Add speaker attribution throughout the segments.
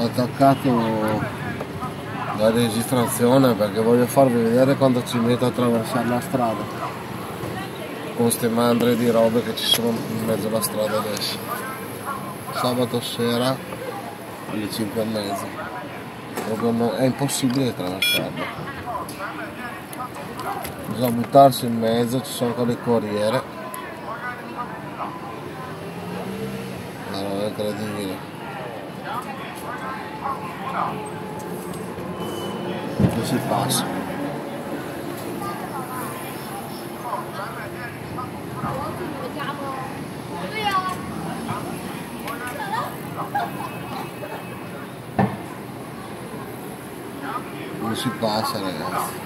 Speaker 1: ho attaccato la registrazione perché voglio farvi vedere quando ci metto a attraversare la strada. Con queste mandre di robe che ci sono in mezzo alla strada adesso. Sabato sera alle 5 e mezza. È impossibile attraversarlo. Bisogna buttarsi in mezzo ci sono con le corriere. Allora, è incredibile si passa? Non si passa ragazzi?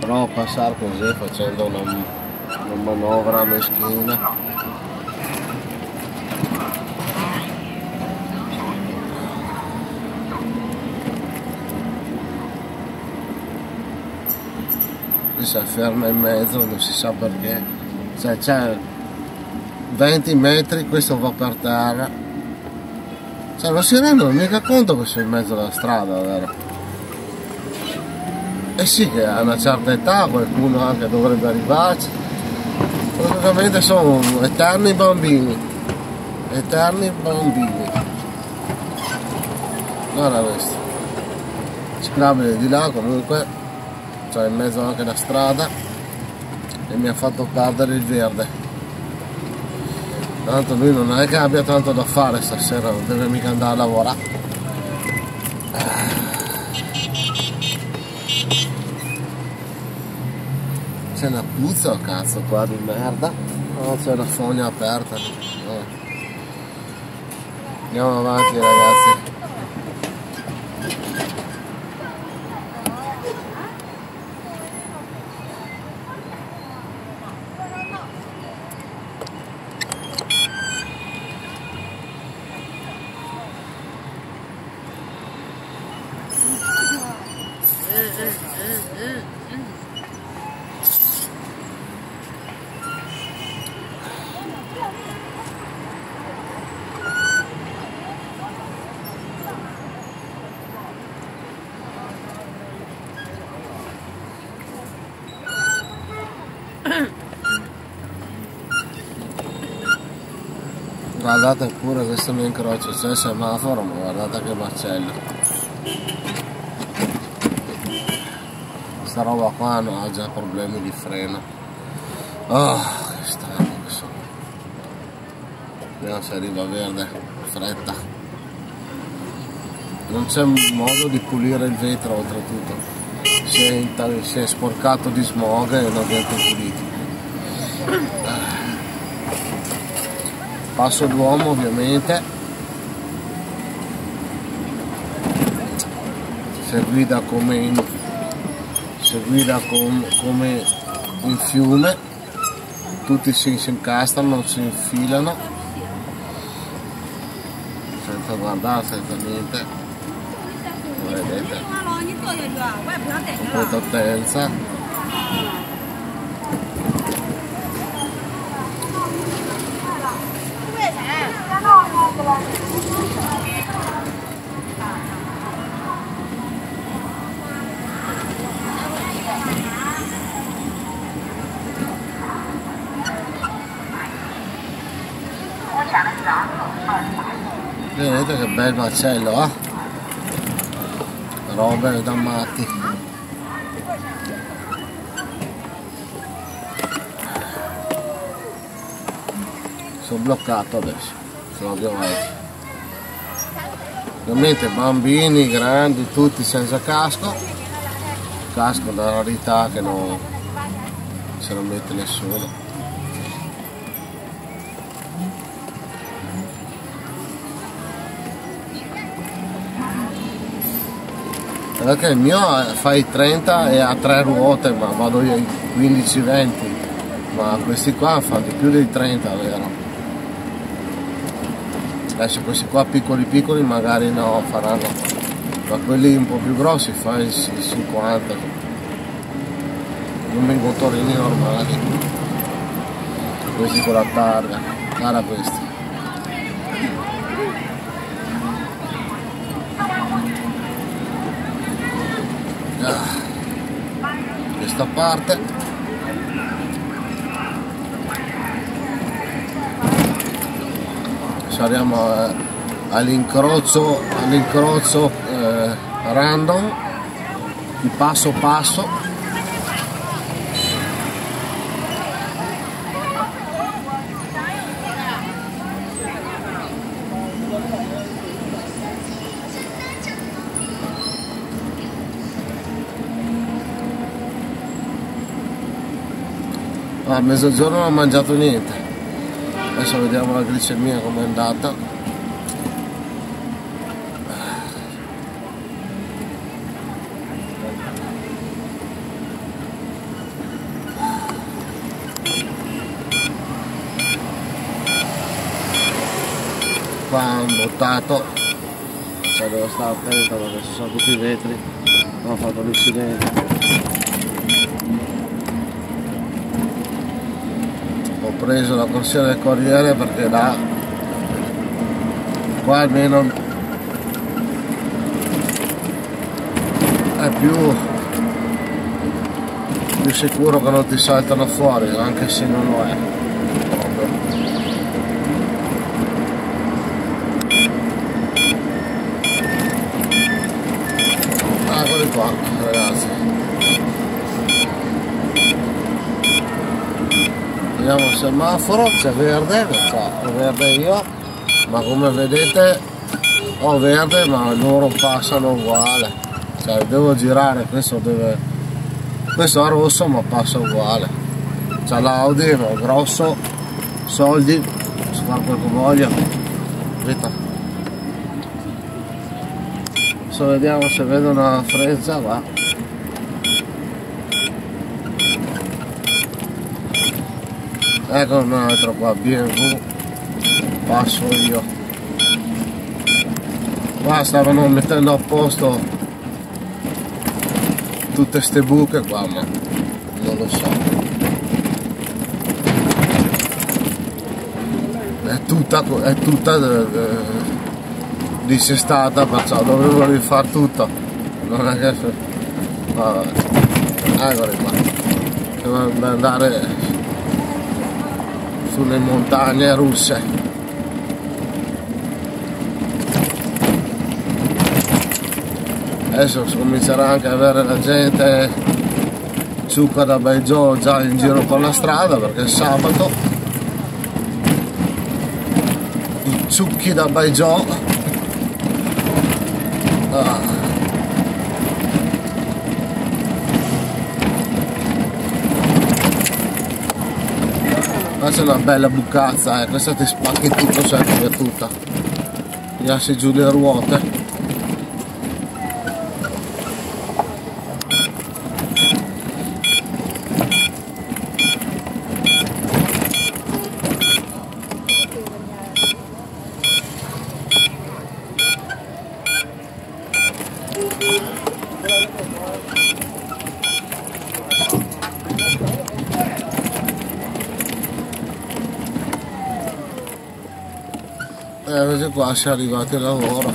Speaker 1: Però passare così facendo una, una manovra meschina si ferma in mezzo, non si sa perché. Cioè c'è 20 metri, questo va per terra. Cioè non si rendono mica conto che sono in mezzo alla strada, vero? E eh sì che a una certa età qualcuno anche dovrebbe arrivarci. Praticamente sono eterni bambini. Eterni bambini. Guarda questo. Ciclabile di là comunque cioè in mezzo anche alla strada e mi ha fatto perdere il verde tanto lui non è che abbia tanto da fare stasera non deve mica andare a lavorare c'è una puzza cazzo qua di merda. Oh, c'è una fogna aperta. Oh. andiamo avanti ragazzi guardate pure questo mio incrocio c'è il semaforo ma guardate che macello. Questa roba qua non ha già problemi di freno. Oh che strano che sono. Vediamo se arriva verde fretta. Non c'è modo di pulire il vetro oltretutto. Si è, si è sporcato di smog e non viene pulito passo d'uomo ovviamente. Si guida come in, guida com, come in fiume. Tutti si, si incastrano si infilano. Senza guardare senza niente. Vedete. Completa tenza vedete che bel macello eh? da matti sono bloccato adesso sono ovviamente bambini grandi tutti senza casco. Casco da rarità che non se lo mette nessuno. Perché il mio fa i 30 e ha tre ruote ma vado io ai 15-20 ma questi qua fanno più dei 30 vero adesso questi qua piccoli piccoli magari no faranno ma quelli un po' più grossi fa i 50 come i motorini normali questi con la targa. Guarda questi. Ah. questa parte saliamo eh, all'incrocio all'incrocio eh, random di passo passo. A mezzogiorno non ho mangiato niente adesso vediamo la glicemia com'è andata. Qua ho bottato. Cioè devo stare attento perché ci sono tutti i vetri. Non ho fatto l'incidente ho preso la corsia del Corriere perché da qua almeno è più, più sicuro che non ti saltano fuori anche se non lo è. Eccoli qua ragazzi vediamo il semaforo c'è verde c'è verde io ma come vedete ho verde ma loro passano uguale. Cioè devo girare questo deve questo è rosso ma passa uguale. C'è l'Audi è grosso soldi si fa quel che voglio vita. Adesso vediamo se vedo una frezza va ecco un altro qua BMW passo io. Qua stavano mettendo a posto. Tutte ste buche qua ma non lo so. È tutta è tutta eh, eh, dissestata perciò dovevo rifare tutto. Non è che vabbè. Eccoli qua. Devo andare sulle montagne russe. Adesso comincerà anche ad avere la gente zucca da Baigio già in giro per la strada perché sabato. I zucchi da Baigio. Ah. Questa è una bella bucazza eh. questa ti spacchi tutto sempre via tutta gli assi giù le ruote e invece qua si è arrivati al lavoro.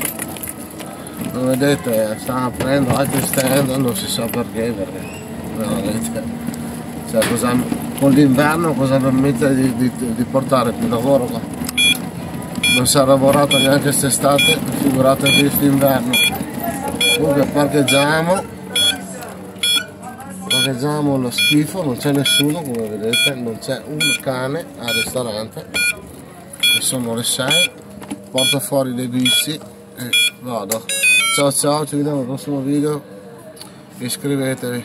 Speaker 1: Come vedete stanno aprendo altri stand non si sa perché perché veramente. Cioè, cosa, con l'inverno cosa permette di, di, di, portare più lavoro qua? Non si è lavorato neanche quest'estate figuratevi quest'inverno comunque parcheggiamo. Parcheggiamo lo schifo non c'è nessuno come vedete non c'è un cane al ristorante sono le 6 porto fuori le bici e vado. Ciao ciao ci vediamo al prossimo video. Iscrivetevi